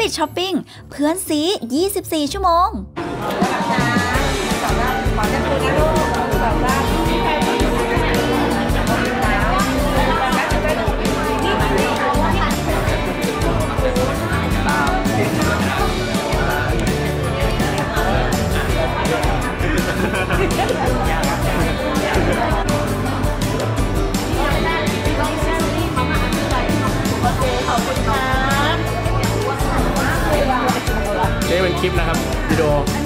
ปิดช้อปปิ้งเพื่อนซี 24 ชั่วโมง ลิปนะครับวิดีโอ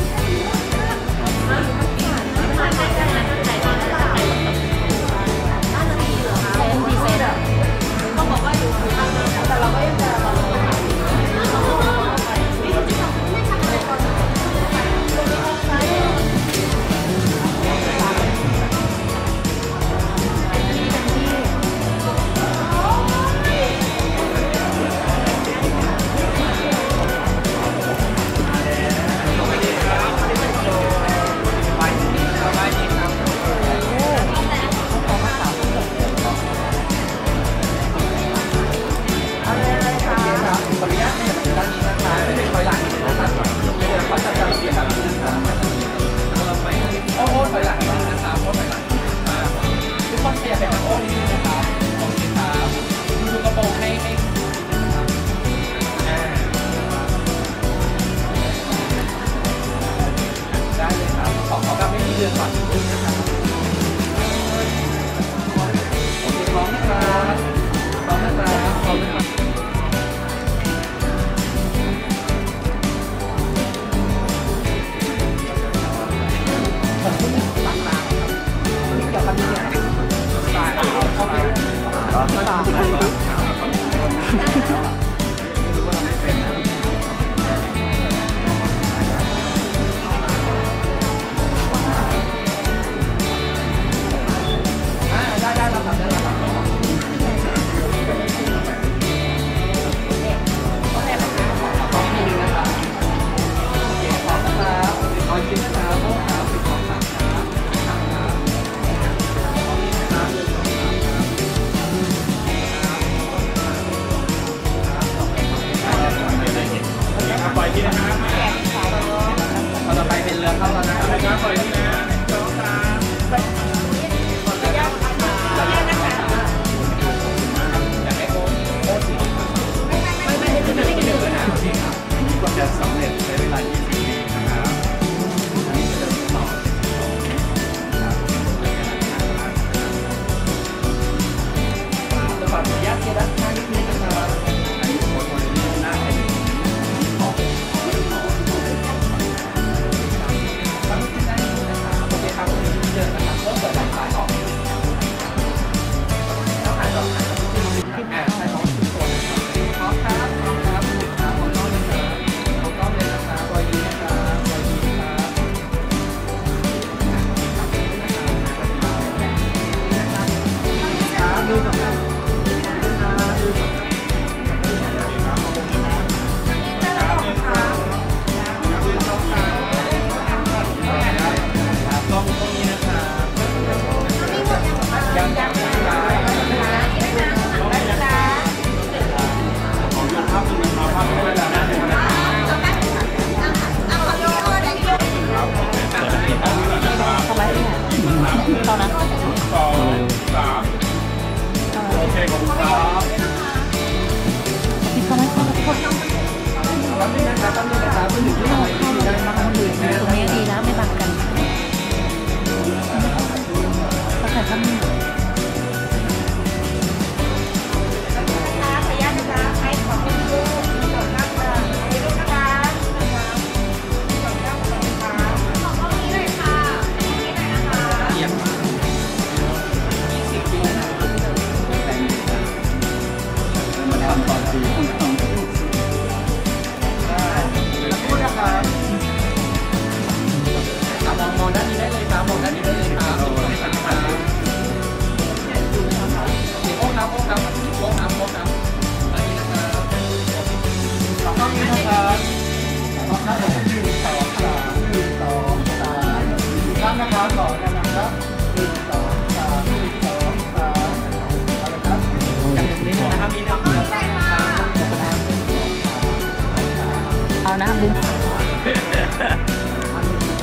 นะมุม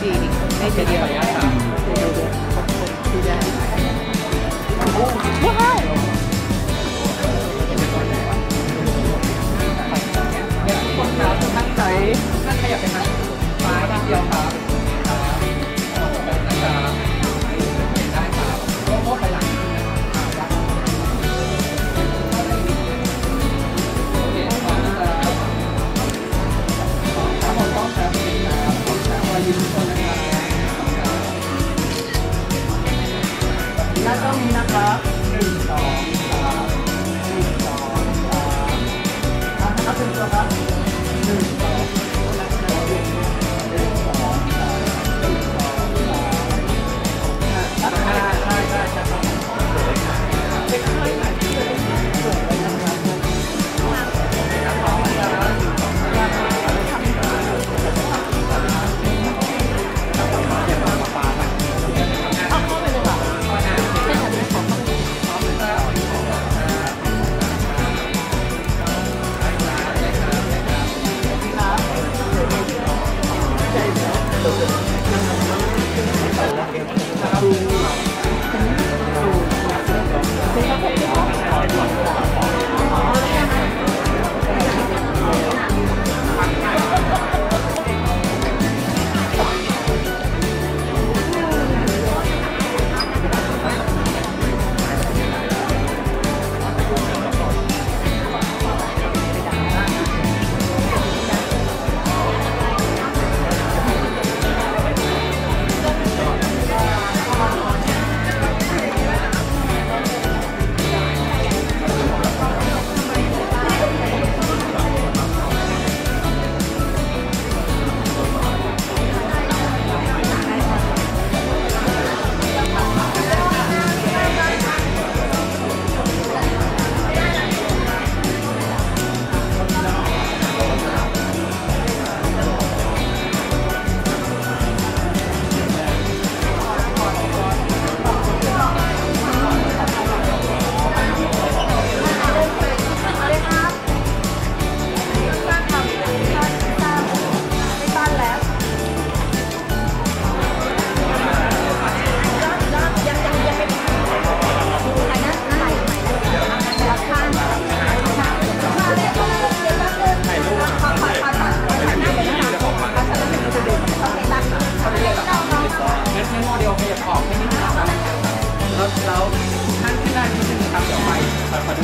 ดีได้เดียวว้าวคนขาตั้งใจนั่นขยับไปทางซ้ายเดียวครับ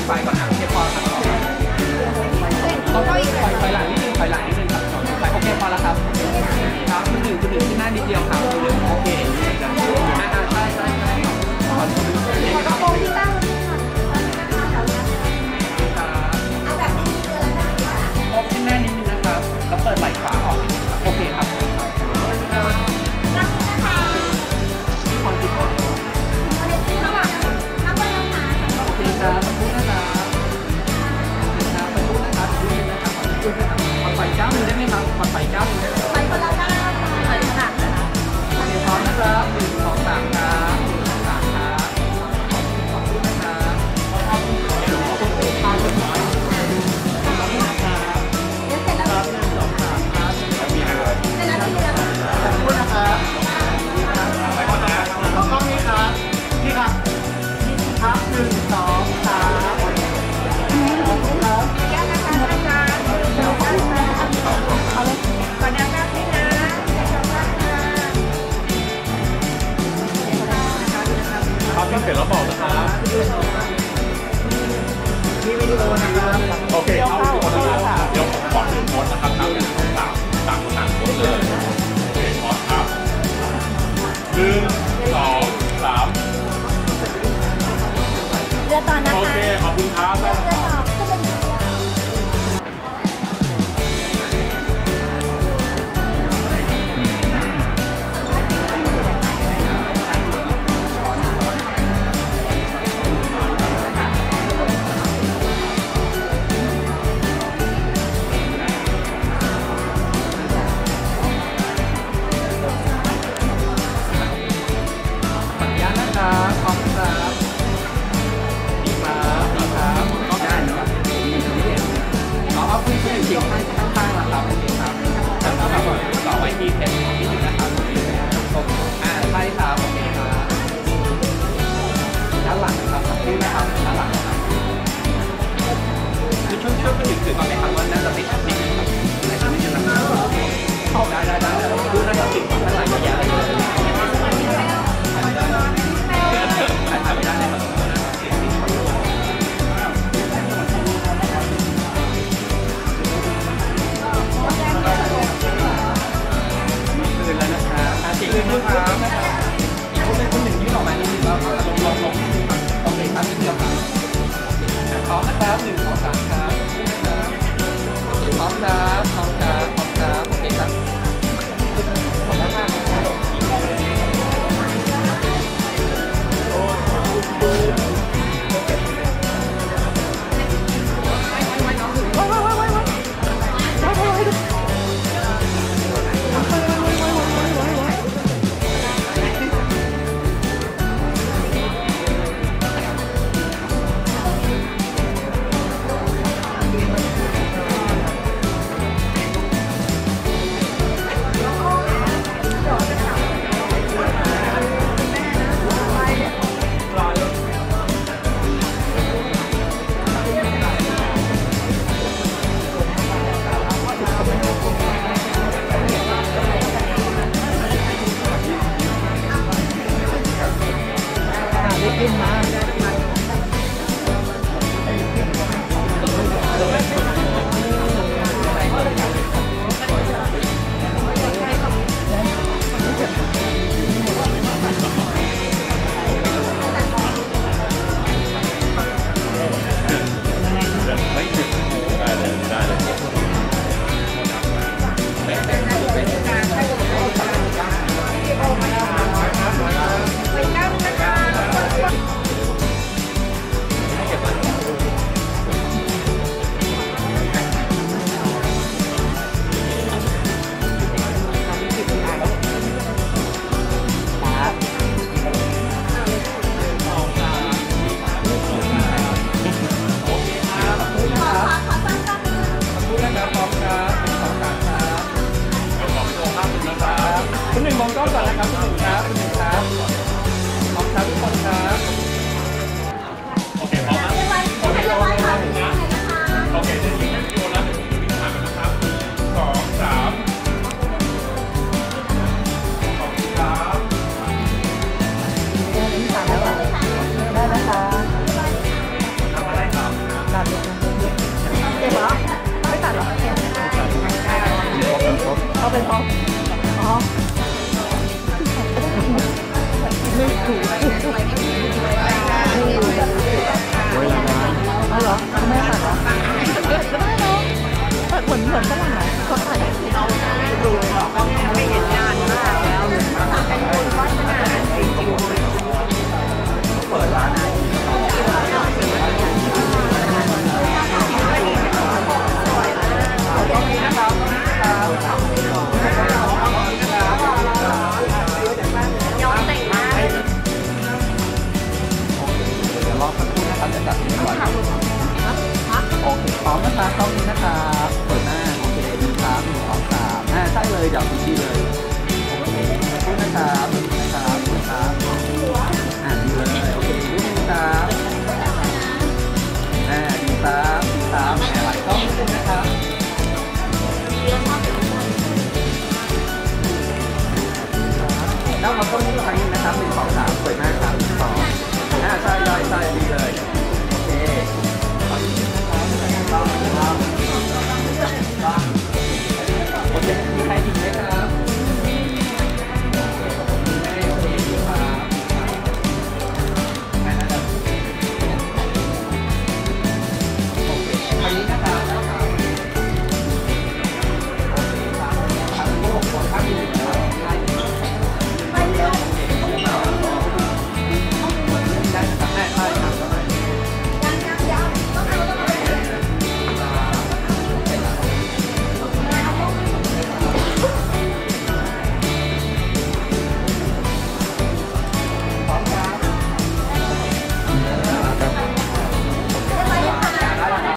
ไฟก่อนนะ พิ่งเพิ่งไปถึงจุดตอนนี้ครับว่าน่าจะติดติดในตอนนี้จะนำมาได้ได้ได้แต่พูดน่าจะติดทั้งหลายอย่างเลยอาจจะล้เลยครับืนนะครับอีกเป็นคนหนึ่งยื่ออกมานิดนึงแล้วลงลงลงลงเลยครับนิดเดียวครับขอนะครับหนึ่งสองสามครับ voltar. Requeimada. ต้นนี้ครั้งนี้นะครับหนึ่งสองสามสวยมากครับหนึ่สองน่าใช่ใช่ใช่ดีเลย